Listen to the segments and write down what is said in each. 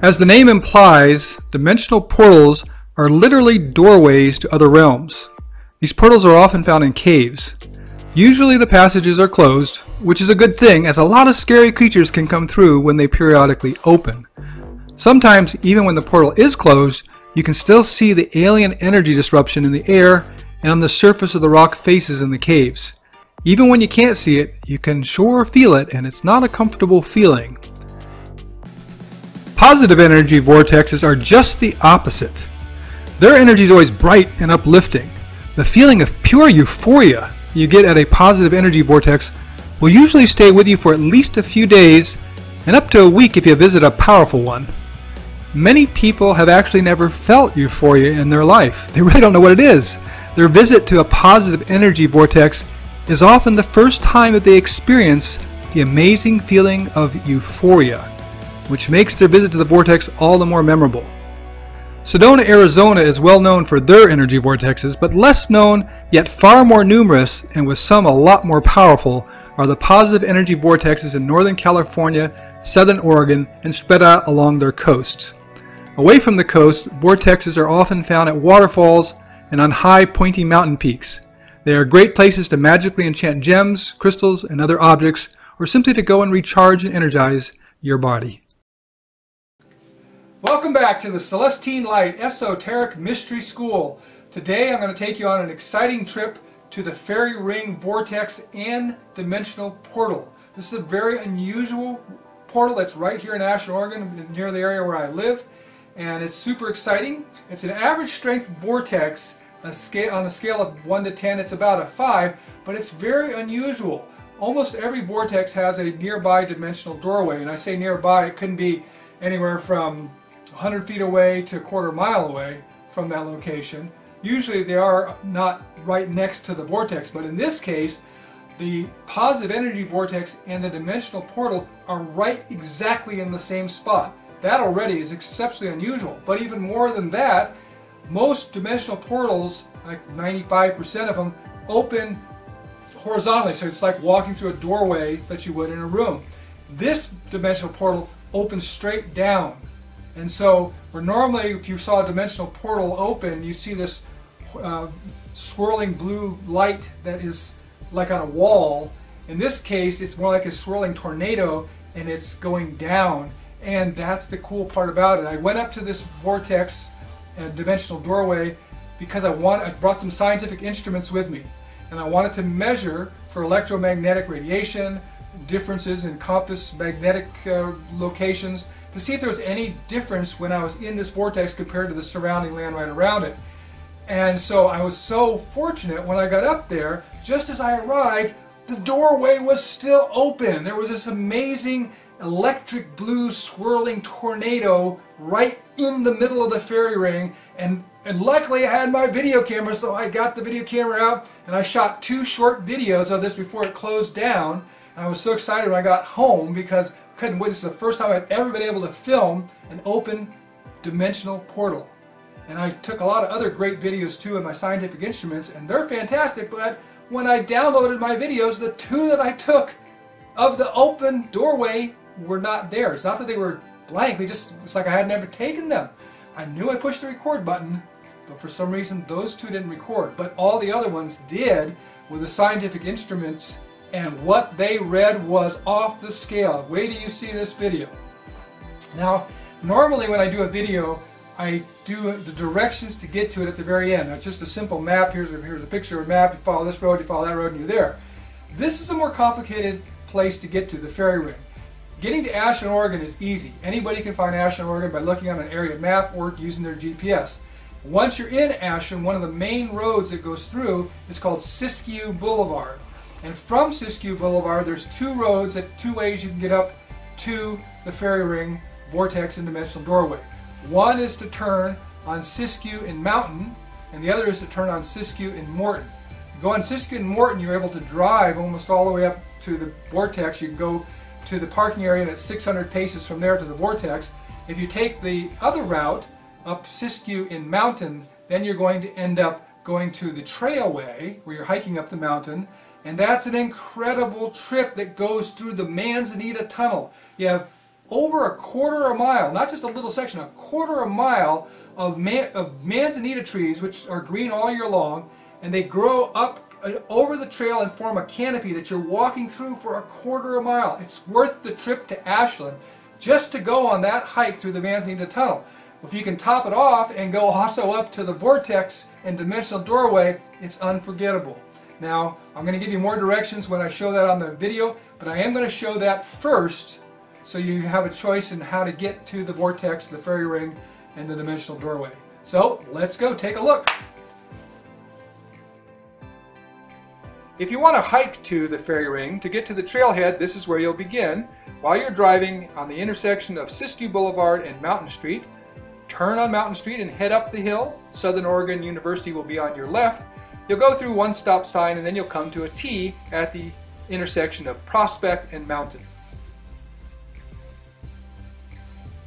As the name implies, dimensional portals are literally doorways to other realms. These portals are often found in caves. Usually the passages are closed, which is a good thing as a lot of scary creatures can come through when they periodically open. Sometimes, even when the portal is closed, you can still see the alien energy disruption in the air and on the surface of the rock faces in the caves. Even when you can't see it, you can sure feel it and it's not a comfortable feeling. Positive energy vortexes are just the opposite. Their energy is always bright and uplifting. The feeling of pure euphoria you get at a positive energy vortex will usually stay with you for at least a few days and up to a week if you visit a powerful one. Many people have actually never felt euphoria in their life. They really don't know what it is. Their visit to a positive energy vortex is often the first time that they experience the amazing feeling of euphoria, which makes their visit to the vortex all the more memorable. Sedona, Arizona is well known for their energy vortexes, but less known, yet far more numerous, and with some a lot more powerful, are the positive energy vortexes in Northern California, Southern Oregon, and spread out along their coasts. Away from the coast, vortexes are often found at waterfalls and on high, pointy mountain peaks. They are great places to magically enchant gems, crystals, and other objects, or simply to go and recharge and energize your body. Welcome back to the Celestine Light Esoteric Mystery School. Today I'm going to take you on an exciting trip to the Fairy Ring Vortex and Dimensional Portal. This is a very unusual portal that's right here in Ashland, Oregon, near the area where I live, and it's super exciting. It's an average strength vortex a scale, on a scale of 1 to 10, it's about a 5, but it's very unusual. Almost every vortex has a nearby dimensional doorway, and I say nearby, it couldn't be anywhere from 100 feet away to a quarter mile away from that location. Usually they are not right next to the vortex, but in this case, the positive energy vortex and the dimensional portal are right exactly in the same spot. That already is exceptionally unusual, but even more than that, most dimensional portals, like 95% of them, open horizontally. So it's like walking through a doorway that you would in a room. This dimensional portal opens straight down. And so, where normally if you saw a dimensional portal open, you see this uh, swirling blue light that is like on a wall. In this case, it's more like a swirling tornado and it's going down. And that's the cool part about it. I went up to this vortex a dimensional doorway because I want I brought some scientific instruments with me and I wanted to measure for electromagnetic radiation, differences in compass magnetic uh, locations to see if there was any difference when I was in this vortex compared to the surrounding land right around it. And so I was so fortunate when I got up there, just as I arrived, the doorway was still open. There was this amazing electric blue swirling tornado right in the middle of the fairy ring and and luckily I had my video camera so I got the video camera out and I shot two short videos of this before it closed down and I was so excited when I got home because couldn't wait this is the first time I've ever been able to film an open dimensional portal and I took a lot of other great videos too in my scientific instruments and they're fantastic but when I downloaded my videos the two that I took of the open doorway were not there. It's not that they were blank, they just, it's like I had never taken them. I knew I pushed the record button, but for some reason those two didn't record. But all the other ones did with the scientific instruments, and what they read was off the scale. Wait till you see this video. Now, normally when I do a video, I do the directions to get to it at the very end. Now, it's just a simple map. Here's a, here's a picture of a map. You follow this road, you follow that road, and you're there. This is a more complicated place to get to, the fairy ring. Getting to Ashland, Oregon is easy. Anybody can find Ashland, Oregon by looking on an area map or using their GPS. Once you're in Ashland, one of the main roads that goes through is called Siskiyou Boulevard. And from Siskiyou Boulevard, there's two roads, that two ways you can get up to the fairy ring, vortex, and dimensional doorway. One is to turn on Siskiyou in Mountain, and the other is to turn on Siskiyou in Morton. You go on Siskiyou and Morton, you're able to drive almost all the way up to the vortex. You can go to the parking area and it's 600 paces from there to the vortex. If you take the other route up Siskiyou in Mountain, then you're going to end up going to the trailway where you're hiking up the mountain and that's an incredible trip that goes through the Manzanita Tunnel. You have over a quarter of a mile, not just a little section, a quarter of a mile of, man, of manzanita trees, which are green all year long, and they grow up uh, over the trail and form a canopy that you're walking through for a quarter of a mile. It's worth the trip to Ashland just to go on that hike through the Manzanita Tunnel. If you can top it off and go also up to the vortex and dimensional doorway, it's unforgettable. Now, I'm going to give you more directions when I show that on the video, but I am going to show that first so you have a choice in how to get to the vortex, the fairy ring, and the dimensional doorway. So, let's go take a look. If you want to hike to the fairy ring, to get to the trailhead, this is where you'll begin. While you're driving on the intersection of Siskiyou Boulevard and Mountain Street, turn on Mountain Street and head up the hill. Southern Oregon University will be on your left. You'll go through one stop sign and then you'll come to a T at the intersection of Prospect and Mountain.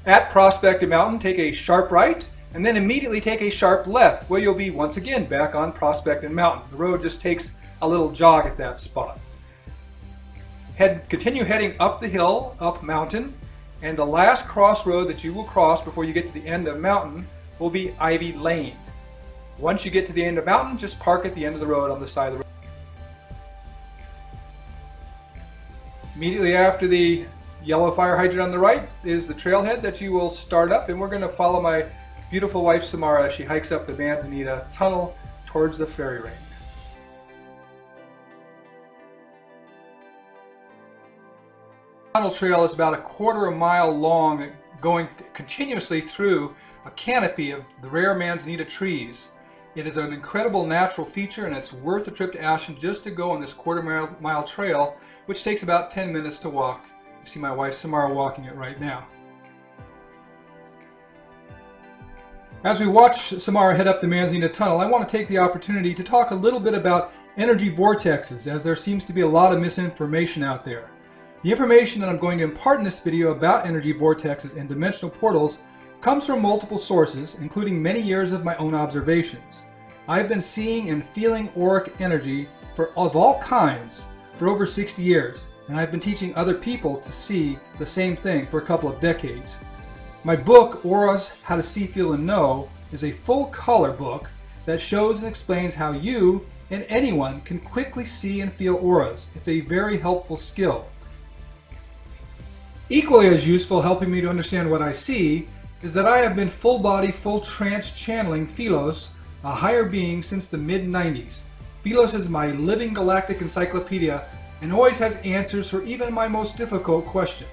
At Prospect and Mountain, take a sharp right and then immediately take a sharp left where you'll be once again back on Prospect and Mountain. The road just takes a little jog at that spot. Head, continue heading up the hill, up mountain, and the last crossroad that you will cross before you get to the end of mountain will be Ivy Lane. Once you get to the end of the mountain, just park at the end of the road on the side of the road. Immediately after the yellow fire hydrant on the right is the trailhead that you will start up and we're going to follow my beautiful wife Samara as she hikes up the Manzanita tunnel towards the fairy ring. tunnel trail is about a quarter of a mile long going continuously through a canopy of the rare manzanita trees. It is an incredible natural feature and it's worth a trip to Ashland just to go on this quarter mile, mile trail which takes about 10 minutes to walk. You see my wife Samara walking it right now. As we watch Samara head up the Manzanita Tunnel, I want to take the opportunity to talk a little bit about energy vortexes as there seems to be a lot of misinformation out there. The information that I'm going to impart in this video about energy vortexes and dimensional portals comes from multiple sources, including many years of my own observations. I've been seeing and feeling auric energy for, of all kinds for over 60 years, and I've been teaching other people to see the same thing for a couple of decades. My book, Auras How to See, Feel, and Know, is a full color book that shows and explains how you and anyone can quickly see and feel auras. It's a very helpful skill. Equally as useful helping me to understand what I see is that I have been full body, full trance channeling Philos, a higher being, since the mid 90s. Philos is my living galactic encyclopedia and always has answers for even my most difficult questions.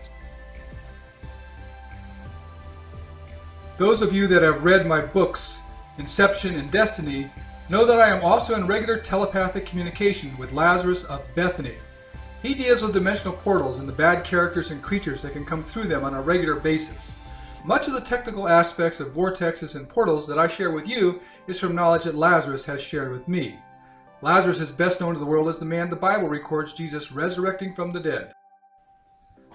Those of you that have read my books, Inception and Destiny, know that I am also in regular telepathic communication with Lazarus of Bethany. He deals with dimensional portals and the bad characters and creatures that can come through them on a regular basis. Much of the technical aspects of vortexes and portals that I share with you is from knowledge that Lazarus has shared with me. Lazarus is best known to the world as the man the Bible records Jesus resurrecting from the dead.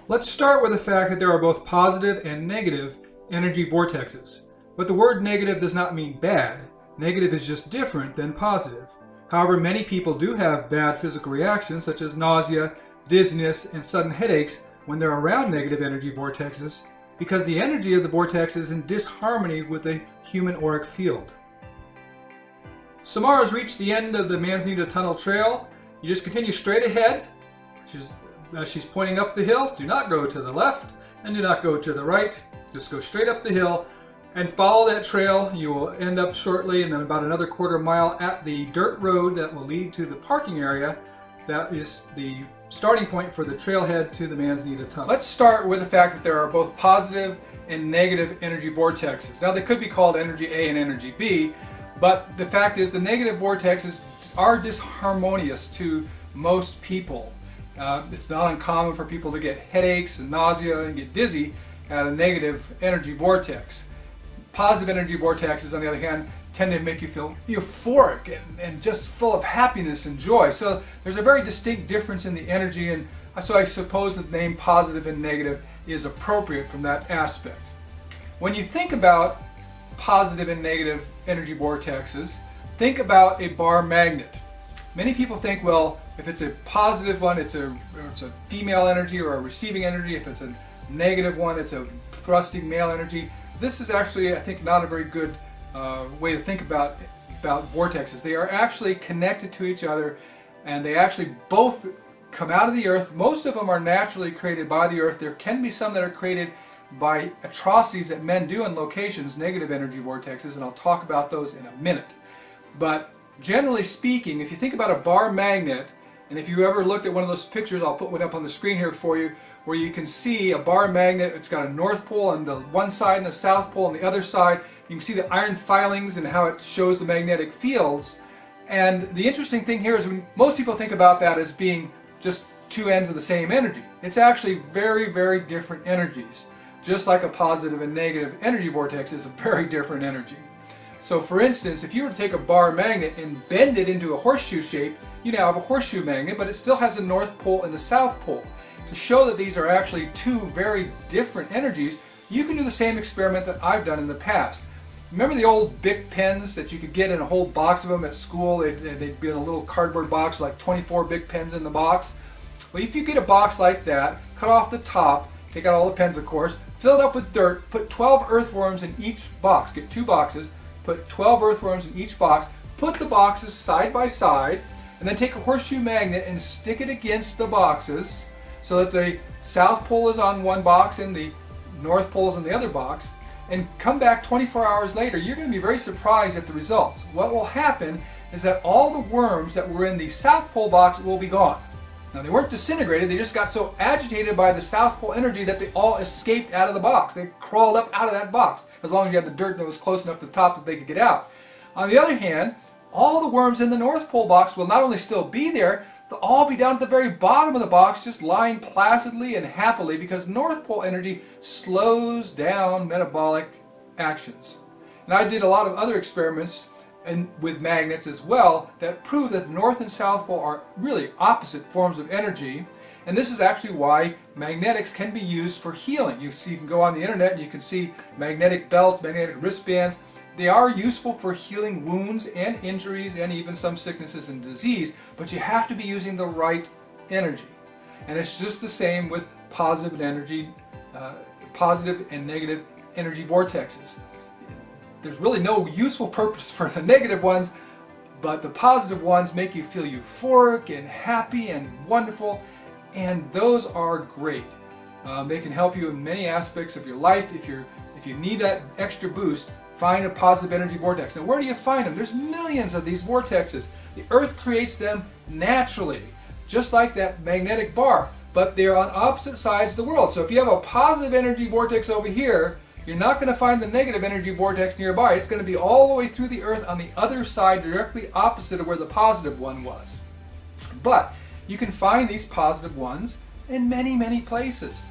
Let's start with the fact that there are both positive and negative energy vortexes. But the word negative does not mean bad. Negative is just different than positive. However, many people do have bad physical reactions such as nausea, dizziness, and sudden headaches when they're around negative energy vortexes because the energy of the vortex is in disharmony with the human auric field. Samara's reached the end of the Manzanita Tunnel Trail. You just continue straight ahead. She's, uh, she's pointing up the hill. Do not go to the left and do not go to the right. Just go straight up the hill and follow that trail. You will end up shortly in about another quarter mile at the dirt road that will lead to the parking area. That is the starting point for the trailhead to the Manzanita Tunnel. Let's start with the fact that there are both positive and negative energy vortexes. Now they could be called energy A and energy B, but the fact is the negative vortexes are disharmonious to most people. Uh, it's not uncommon for people to get headaches and nausea and get dizzy at a negative energy vortex. Positive energy vortexes, on the other hand, tend to make you feel euphoric and, and just full of happiness and joy. So there's a very distinct difference in the energy, and so I suppose the name positive and negative is appropriate from that aspect. When you think about positive and negative energy vortexes, think about a bar magnet. Many people think, well, if it's a positive one, it's a, it's a female energy or a receiving energy. If it's a negative one, it's a thrusting male energy. This is actually, I think, not a very good uh, way to think about, about vortexes. They are actually connected to each other and they actually both come out of the earth. Most of them are naturally created by the earth. There can be some that are created by atrocities that men do in locations, negative energy vortexes, and I'll talk about those in a minute. But generally speaking, if you think about a bar magnet, and if you ever looked at one of those pictures, I'll put one up on the screen here for you, where you can see a bar magnet, it's got a north pole on the one side and a south pole on the other side. You can see the iron filings and how it shows the magnetic fields. And the interesting thing here is when most people think about that as being just two ends of the same energy. It's actually very, very different energies. Just like a positive and negative energy vortex is a very different energy. So for instance, if you were to take a bar magnet and bend it into a horseshoe shape, you now have a horseshoe magnet, but it still has a north pole and a south pole. To show that these are actually two very different energies, you can do the same experiment that I've done in the past. Remember the old Bic pens that you could get in a whole box of them at school? They'd, they'd be in a little cardboard box, like 24 Bic pens in the box. Well, if you get a box like that, cut off the top, take out all the pens of course, fill it up with dirt, put 12 earthworms in each box, get two boxes, put 12 earthworms in each box, put the boxes side by side, and then take a horseshoe magnet and stick it against the boxes so that the south pole is on one box and the north pole is on the other box, and come back 24 hours later, you're going to be very surprised at the results. What will happen is that all the worms that were in the south pole box will be gone. Now they weren't disintegrated, they just got so agitated by the South Pole energy that they all escaped out of the box. They crawled up out of that box, as long as you had the dirt that was close enough to the top that they could get out. On the other hand, all the worms in the North Pole box will not only still be there, they'll all be down at the very bottom of the box, just lying placidly and happily because North Pole energy slows down metabolic actions. And I did a lot of other experiments and with magnets as well that prove that the North and South Pole are really opposite forms of energy. And this is actually why magnetics can be used for healing. You see, you can go on the internet and you can see magnetic belts, magnetic wristbands. They are useful for healing wounds and injuries and even some sicknesses and disease, but you have to be using the right energy. And it's just the same with positive energy, uh, positive and negative energy vortexes there's really no useful purpose for the negative ones, but the positive ones make you feel euphoric and happy and wonderful, and those are great. Um, they can help you in many aspects of your life. If you're if you need that extra boost, find a positive energy vortex. Now, where do you find them? There's millions of these vortexes. The Earth creates them naturally, just like that magnetic bar, but they're on opposite sides of the world. So if you have a positive energy vortex over here, you're not going to find the negative energy vortex nearby. It's going to be all the way through the Earth on the other side, directly opposite of where the positive one was. But you can find these positive ones in many, many places.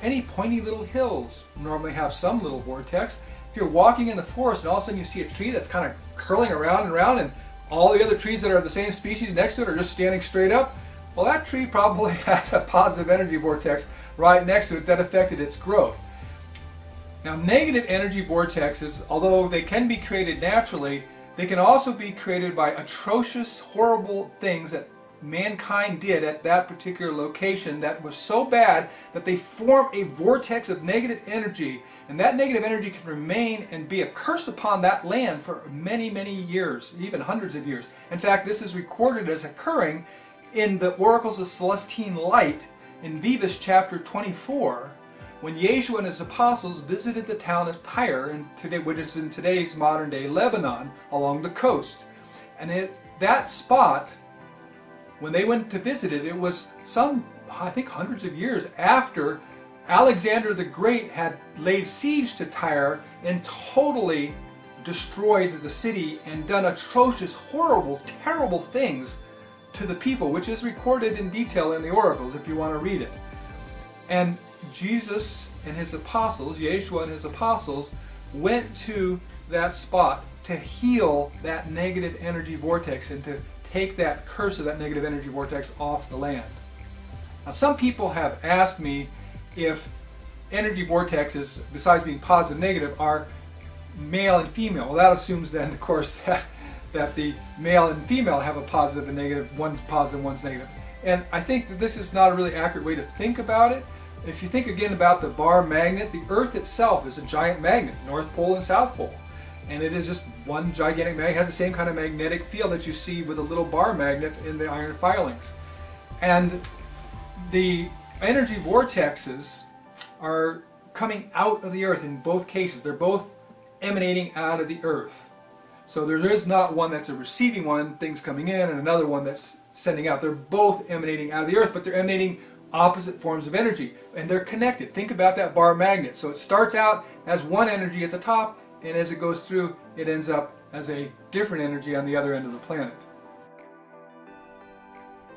Any pointy little hills normally have some little vortex. If you're walking in the forest and all of a sudden you see a tree that's kind of curling around and around and all the other trees that are the same species next to it are just standing straight up, well that tree probably has a positive energy vortex right next to it that affected its growth. Now negative energy vortexes, although they can be created naturally, they can also be created by atrocious, horrible things that mankind did at that particular location that was so bad that they form a vortex of negative energy and that negative energy can remain and be a curse upon that land for many, many years, even hundreds of years. In fact, this is recorded as occurring in the Oracles of Celestine Light in Vivus chapter 24 when Yeshua and his apostles visited the town of Tyre, in today, which is in today's modern day Lebanon, along the coast. And it, that spot, when they went to visit it, it was some, I think, hundreds of years after Alexander the Great had laid siege to Tyre and totally destroyed the city and done atrocious, horrible, terrible things to the people, which is recorded in detail in the oracles if you want to read it. And Jesus and his apostles, Yeshua and his apostles, went to that spot to heal that negative energy vortex and to take that curse of that negative energy vortex off the land. Now, some people have asked me if energy vortexes, besides being positive and negative, are male and female. Well, that assumes then, of course, that, that the male and female have a positive and negative, one's positive, one's negative. And I think that this is not a really accurate way to think about it if you think again about the bar magnet, the Earth itself is a giant magnet, North Pole and South Pole. And it is just one gigantic magnet, it has the same kind of magnetic field that you see with a little bar magnet in the iron filings. And the energy vortexes are coming out of the Earth in both cases. They're both emanating out of the Earth. So there is not one that's a receiving one, things coming in, and another one that's sending out. They're both emanating out of the Earth, but they're emanating opposite forms of energy, and they're connected. Think about that bar magnet. So it starts out as one energy at the top, and as it goes through, it ends up as a different energy on the other end of the planet.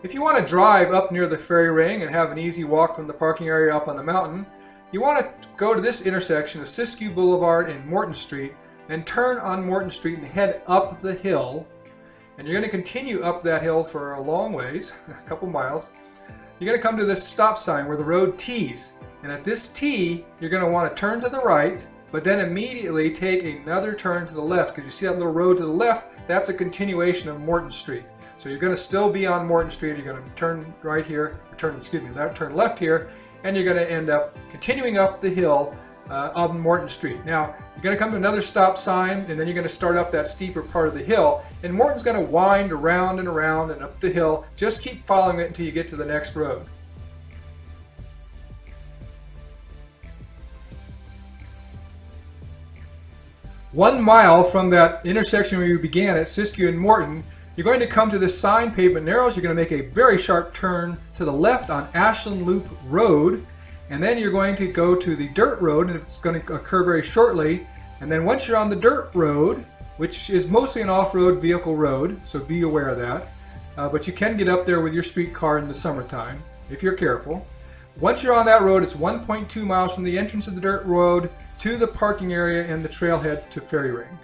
If you want to drive up near the fairy ring and have an easy walk from the parking area up on the mountain, you want to go to this intersection of Siskiyou Boulevard and Morton Street and turn on Morton Street and head up the hill. And you're going to continue up that hill for a long ways, a couple miles. You're going to come to this stop sign where the road tees. And at this T, you're going to want to turn to the right, but then immediately take another turn to the left because you see that little road to the left, that's a continuation of Morton Street. So you're going to still be on Morton Street. You're going to turn right here, turn, excuse me, turn left here, and you're going to end up continuing up the hill uh, on Morton Street. Now, you're going to come to another stop sign, and then you're going to start up that steeper part of the hill, and Morton's going to wind around and around and up the hill. Just keep following it until you get to the next road. One mile from that intersection where you began at Siskiyou and Morton, you're going to come to this sign pavement narrows. You're going to make a very sharp turn to the left on Ashland Loop Road. And then you're going to go to the dirt road, and it's going to occur very shortly. And then once you're on the dirt road, which is mostly an off-road vehicle road, so be aware of that. Uh, but you can get up there with your streetcar in the summertime, if you're careful. Once you're on that road, it's 1.2 miles from the entrance of the dirt road to the parking area and the trailhead to Fairy Ring.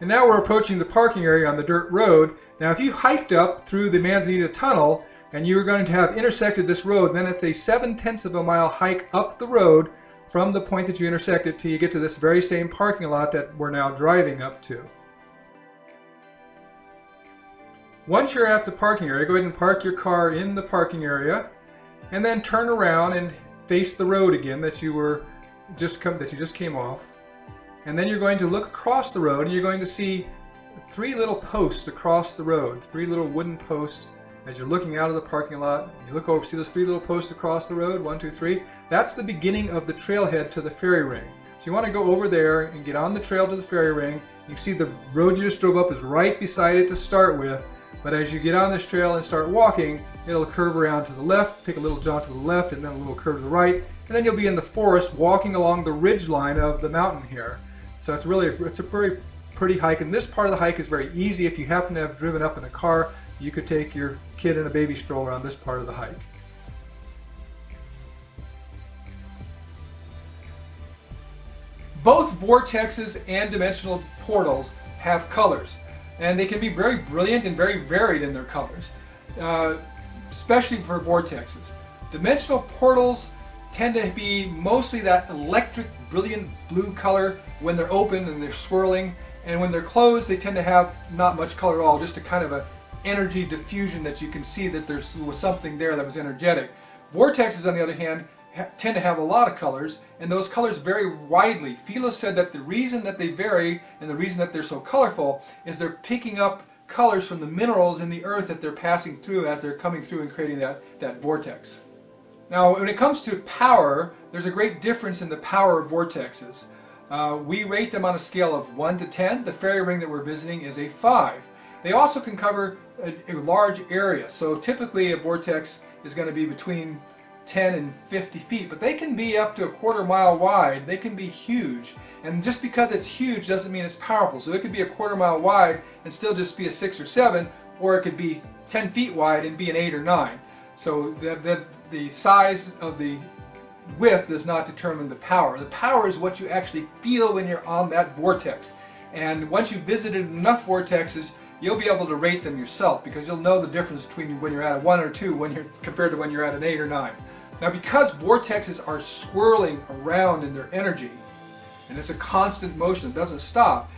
And now we're approaching the parking area on the dirt road. Now if you hiked up through the Manzanita Tunnel and you were going to have intersected this road, then it's a 7 tenths of a mile hike up the road from the point that you intersected till you get to this very same parking lot that we're now driving up to. Once you're at the parking area, go ahead and park your car in the parking area and then turn around and face the road again that you were just come that you just came off. And then you're going to look across the road and you're going to see three little posts across the road, three little wooden posts as you're looking out of the parking lot. You look over, see those three little posts across the road, one, two, three. That's the beginning of the trailhead to the fairy ring. So you want to go over there and get on the trail to the fairy ring. You see the road you just drove up is right beside it to start with. But as you get on this trail and start walking, it'll curve around to the left, take a little jaunt to the left, and then a little curve to the right. And then you'll be in the forest walking along the ridge line of the mountain here. So it's really, it's a very pretty hike. And this part of the hike is very easy. If you happen to have driven up in a car, you could take your kid in a baby stroller on this part of the hike. Both vortexes and dimensional portals have colors, and they can be very brilliant and very varied in their colors, uh, especially for vortexes. Dimensional portals tend to be mostly that electric brilliant blue color when they're open and they're swirling and when they're closed they tend to have not much color at all just a kind of a energy diffusion that you can see that there was something there that was energetic. Vortexes on the other hand tend to have a lot of colors and those colors vary widely. Philos said that the reason that they vary and the reason that they're so colorful is they're picking up colors from the minerals in the earth that they're passing through as they're coming through and creating that, that vortex. Now, when it comes to power, there's a great difference in the power of vortexes. Uh, we rate them on a scale of 1 to 10. The fairy ring that we're visiting is a 5. They also can cover a, a large area. So typically a vortex is going to be between 10 and 50 feet, but they can be up to a quarter mile wide. They can be huge. And just because it's huge doesn't mean it's powerful. So it could be a quarter mile wide and still just be a 6 or 7, or it could be 10 feet wide and be an 8 or 9. So the, the, the size of the width does not determine the power. The power is what you actually feel when you're on that vortex. And once you've visited enough vortexes, you'll be able to rate them yourself because you'll know the difference between when you're at a 1 or 2 when you're compared to when you're at an 8 or 9. Now because vortexes are swirling around in their energy, and it's a constant motion, it doesn't stop,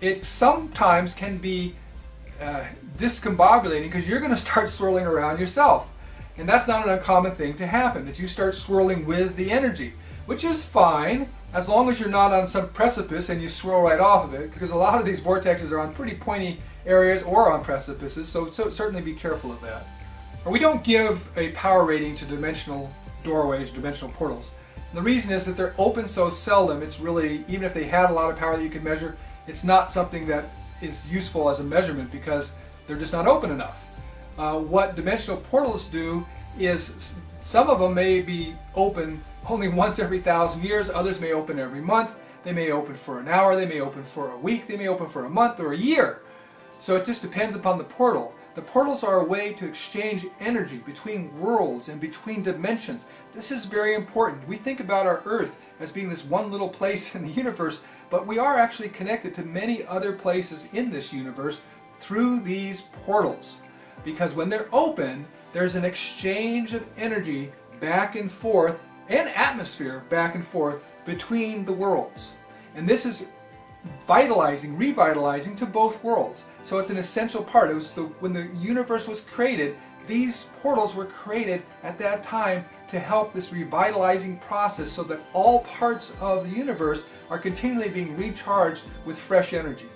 it sometimes can be uh, discombobulating because you're going to start swirling around yourself. And that's not an uncommon thing to happen, that you start swirling with the energy, which is fine as long as you're not on some precipice and you swirl right off of it, because a lot of these vortexes are on pretty pointy areas or on precipices, so, so certainly be careful of that. We don't give a power rating to dimensional doorways, dimensional portals. The reason is that they're open so seldom, it's really, even if they had a lot of power that you could measure, it's not something that is useful as a measurement because they're just not open enough. Uh, what dimensional portals do is some of them may be open only once every thousand years, others may open every month, they may open for an hour, they may open for a week, they may open for a month or a year. So it just depends upon the portal. The portals are a way to exchange energy between worlds and between dimensions. This is very important. We think about our Earth as being this one little place in the universe, but we are actually connected to many other places in this universe through these portals. Because when they're open, there's an exchange of energy back and forth and atmosphere back and forth between the worlds. And this is vitalizing, revitalizing to both worlds. So it's an essential part. It was the, when the universe was created, these portals were created at that time to help this revitalizing process so that all parts of the universe are continually being recharged with fresh energy.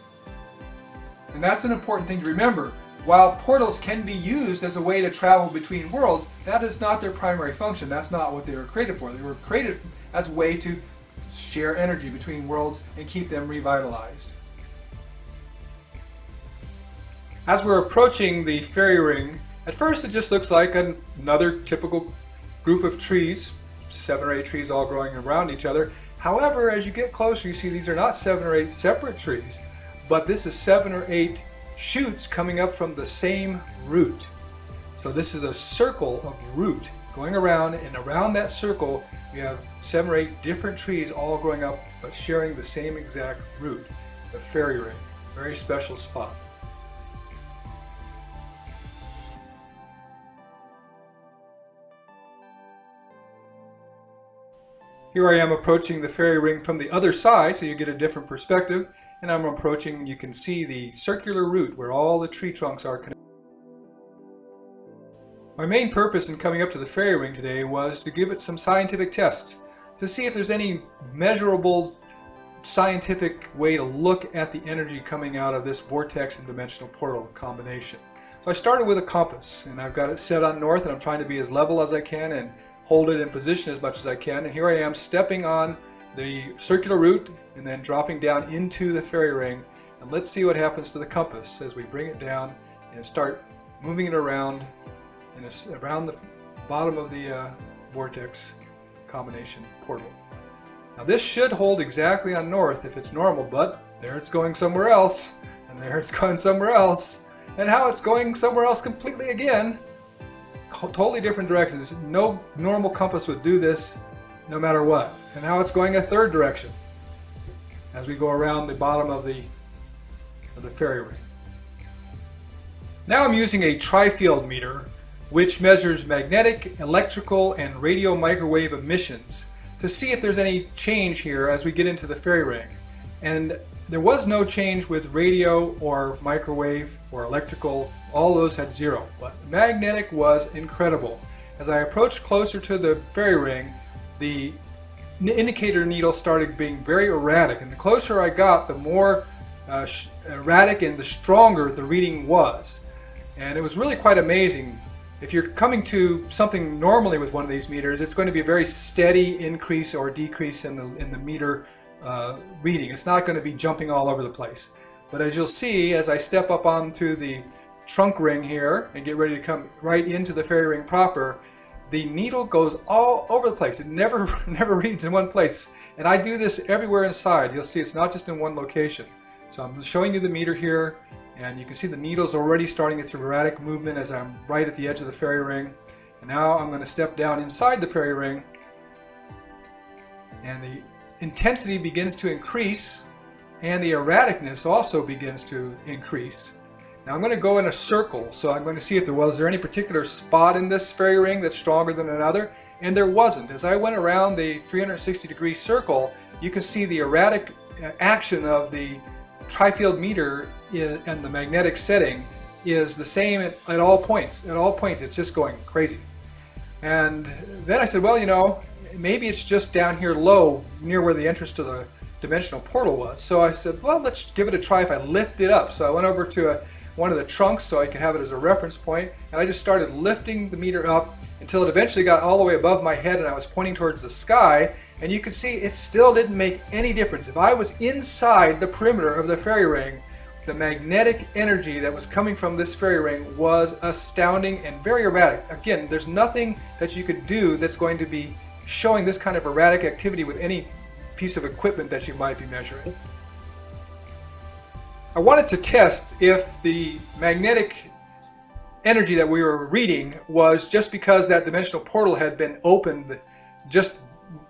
And that's an important thing to remember. While portals can be used as a way to travel between worlds, that is not their primary function. That's not what they were created for. They were created as a way to share energy between worlds and keep them revitalized. As we're approaching the fairy ring, at first it just looks like another typical group of trees, seven or eight trees all growing around each other. However, as you get closer, you see these are not seven or eight separate trees, but this is seven or eight shoots coming up from the same root. So this is a circle of root going around, and around that circle, we have seven or eight different trees all growing up, but sharing the same exact root, the fairy ring. Very special spot. Here I am approaching the fairy ring from the other side so you get a different perspective. And I'm approaching, you can see the circular root where all the tree trunks are connected. My main purpose in coming up to the fairy ring today was to give it some scientific tests to see if there's any measurable scientific way to look at the energy coming out of this vortex and dimensional portal combination. So I started with a compass and I've got it set on north and I'm trying to be as level as I can and hold it in position as much as I can. And here I am stepping on the circular root and then dropping down into the fairy ring. And let's see what happens to the compass as we bring it down and start moving it around and around the bottom of the uh, vortex combination portal. Now this should hold exactly on north if it's normal, but there it's going somewhere else, and there it's going somewhere else, and how it's going somewhere else completely again totally different directions. No normal compass would do this no matter what. And now it's going a third direction as we go around the bottom of the, of the fairy ring. Now I'm using a tri-field meter which measures magnetic, electrical, and radio microwave emissions to see if there's any change here as we get into the fairy ring. And there was no change with radio or microwave or electrical. All those had zero. But magnetic was incredible. As I approached closer to the fairy ring, the indicator needle started being very erratic. And the closer I got, the more uh, erratic and the stronger the reading was. And it was really quite amazing. If you're coming to something normally with one of these meters, it's going to be a very steady increase or decrease in the, in the meter uh, reading. It's not going to be jumping all over the place. But as you'll see, as I step up onto the trunk ring here and get ready to come right into the fairy ring proper, the needle goes all over the place. It never, never reads in one place. And I do this everywhere inside. You'll see it's not just in one location. So I'm showing you the meter here, and you can see the needle's already starting its erratic movement as I'm right at the edge of the fairy ring. And now I'm going to step down inside the fairy ring, and the intensity begins to increase and the erraticness also begins to increase. Now I'm going to go in a circle, so I'm going to see if there was there any particular spot in this fairy ring that's stronger than another, and there wasn't. As I went around the 360 degree circle, you can see the erratic uh, action of the tri-field meter and the magnetic setting is the same at, at all points. At all points, it's just going crazy. And then I said, well, you know, maybe it's just down here low near where the entrance to the dimensional portal was. So I said, well, let's give it a try if I lift it up. So I went over to a, one of the trunks so I could have it as a reference point, and I just started lifting the meter up until it eventually got all the way above my head and I was pointing towards the sky. And you can see it still didn't make any difference. If I was inside the perimeter of the fairy ring, the magnetic energy that was coming from this fairy ring was astounding and very erratic. Again, there's nothing that you could do that's going to be showing this kind of erratic activity with any piece of equipment that you might be measuring. I wanted to test if the magnetic energy that we were reading was just because that dimensional portal had been opened just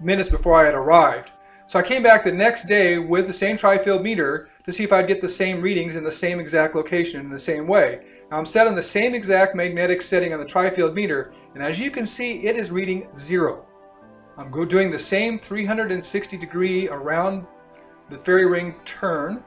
minutes before I had arrived. So I came back the next day with the same tri-field meter to see if I'd get the same readings in the same exact location in the same way. Now I'm set on the same exact magnetic setting on the tri-field meter, and as you can see, it is reading zero. I'm doing the same 360 degree around the fairy ring turn,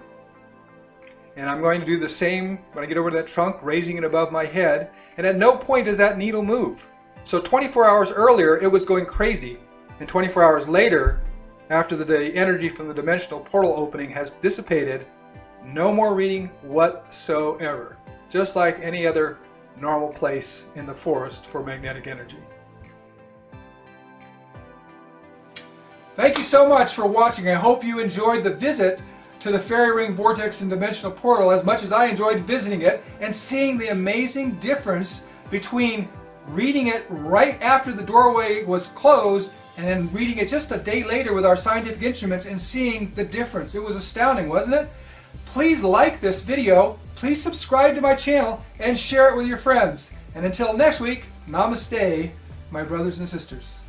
and I'm going to do the same when I get over that trunk, raising it above my head, and at no point does that needle move. So 24 hours earlier, it was going crazy, and 24 hours later, after the energy from the dimensional portal opening has dissipated, no more reading whatsoever, just like any other normal place in the forest for magnetic energy. Thank you so much for watching. I hope you enjoyed the visit to the Fairy Ring Vortex and Dimensional Portal as much as I enjoyed visiting it and seeing the amazing difference between reading it right after the doorway was closed and then reading it just a day later with our scientific instruments and seeing the difference. It was astounding, wasn't it? Please like this video, please subscribe to my channel, and share it with your friends. And until next week, namaste, my brothers and sisters.